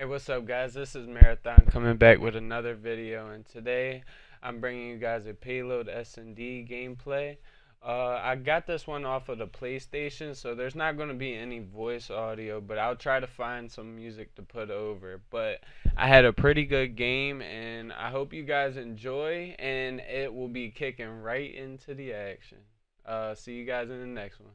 Hey, what's up, guys? This is Marathon coming back with another video, and today I'm bringing you guys a Payload S&D gameplay. Uh, I got this one off of the PlayStation, so there's not going to be any voice audio, but I'll try to find some music to put over. But I had a pretty good game, and I hope you guys enjoy, and it will be kicking right into the action. Uh, see you guys in the next one.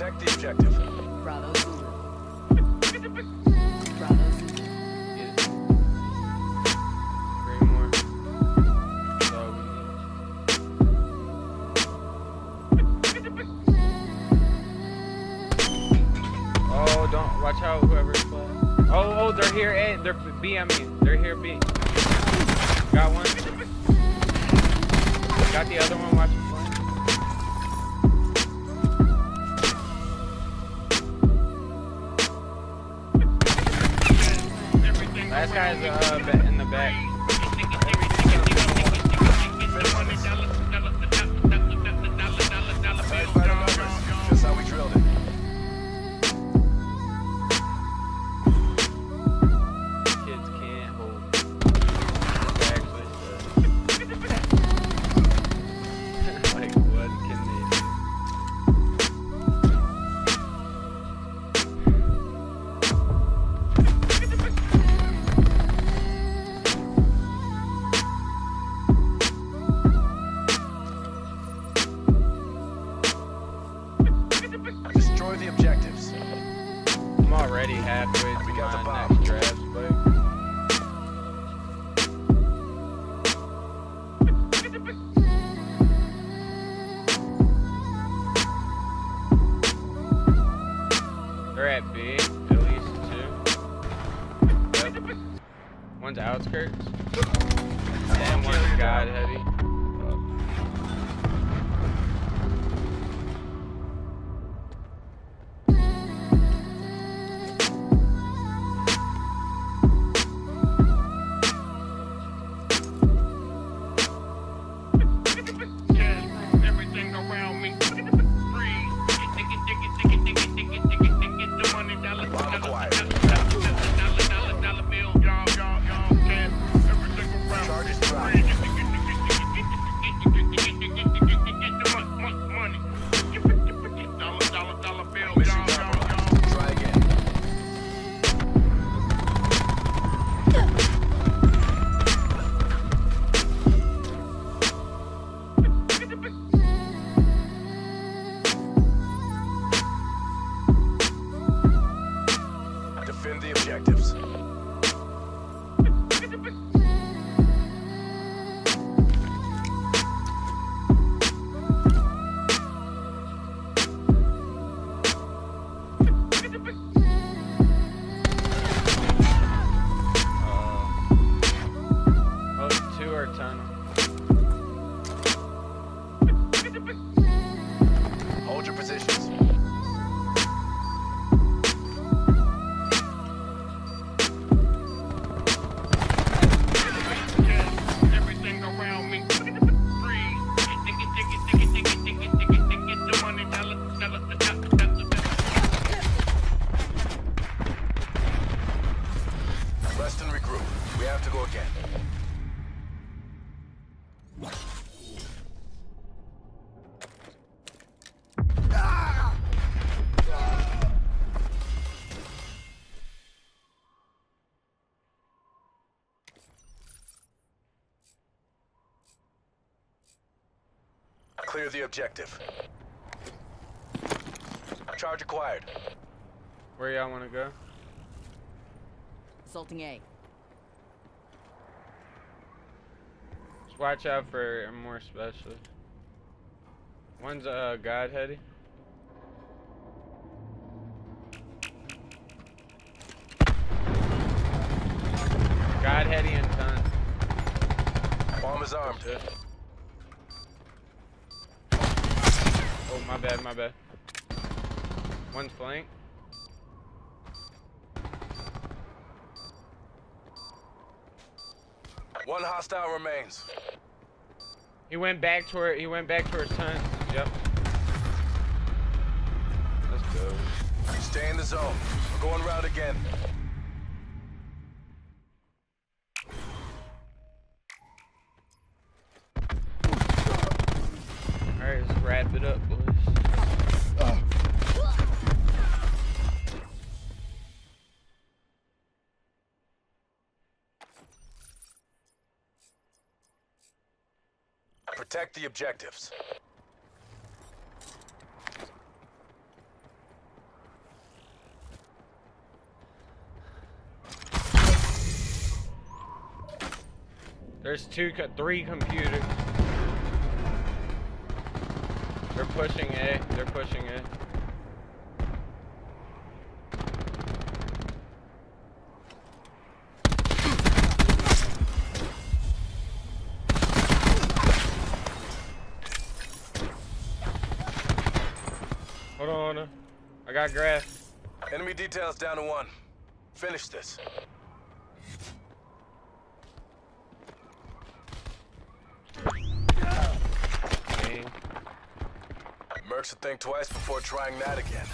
Bravo Zulu. Bravo Zulu. Get it. Three more. That's all we need. Oh, don't watch out, whoever's playing. Oh, oh, they're here. A, they're B. I mean, they're here. B. Got one. Got the other one. Watch Clear the objective. Charge acquired. Where y'all want to go? Assaulting A. Just watch out for more special. One's uh God heady. God heady and ton. Bomb is armed. Oh my bad, my bad. One's flank. One hostile remains. He went back toward he went back towards ton. Yep. Let's go. Stay in the zone. We're going round again. Alright, let's wrap it up, Protect the objectives. There's two, three computers. They're pushing it. They're pushing it. I. Enemy details down to one. Finish this. Dang. Mercs will think twice before trying that again.